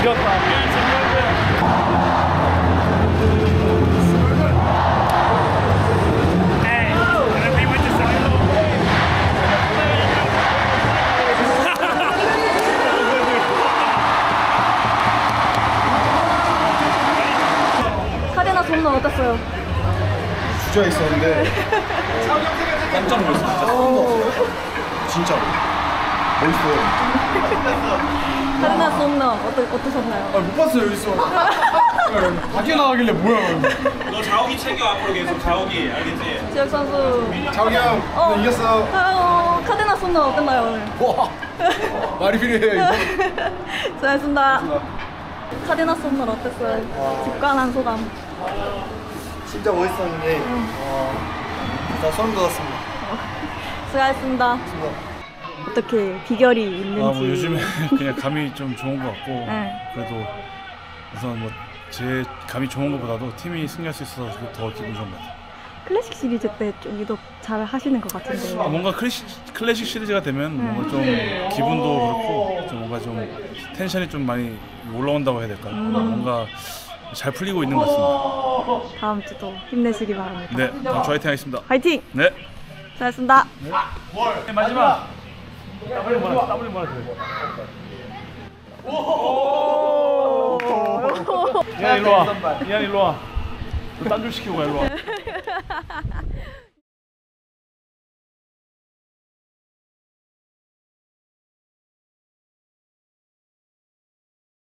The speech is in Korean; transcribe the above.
지렸다. 손은 어땠어요? 주저 있었는데 깜짝 놀랐어 진짜 진짜로 멋있어요 카데나 손은 어떠, 어떠셨나요? 아, 못 봤어요 여기서 밖에 나가길래 뭐야 너 자욱이 챙겨 앞으로 계속 자욱이 알겠지? 지혁 선수. 자욱이 형 어. 너 이겼어. 아유, 카데나 손은 어땠나요 오늘? 와 말이 필요해요 이거. 수고하셨습니다. 카데나 손은 어땠어요? 직관한 소감. 진짜 멋있었는데 어, 나 소름 돋았습니다. 수고하셨습니다 어떻게 비결이 있는지 아 뭐 요즘에 그냥 감이 좀 좋은 것 같고 네. 그래도 우선 뭐 제 감이 좋은 것보다도 팀이 승리할 수 있어서 더 기분 좋은 것 같아요. 클래식 시리즈 때 좀 유독 잘 하시는 것 같은데 아, 뭔가 클래식, 클래식 시리즈가 되면 뭔가 좀 기분도 그렇고 좀 뭔가 좀 텐션이 좀 많이 올라온다고 해야 될까요? 뭔가 잘 풀리고 있는 것 같습니다. 다음 주도 힘내시기 바랍니다 네, 다음 주 화이팅 하겠습니다. 화이팅! 네. 수고하셨습니다 마지막. W 뭐라 W 뭐라 이한 일로 와. 이한 일로 와. 딴줄 시키고 가 일로 와.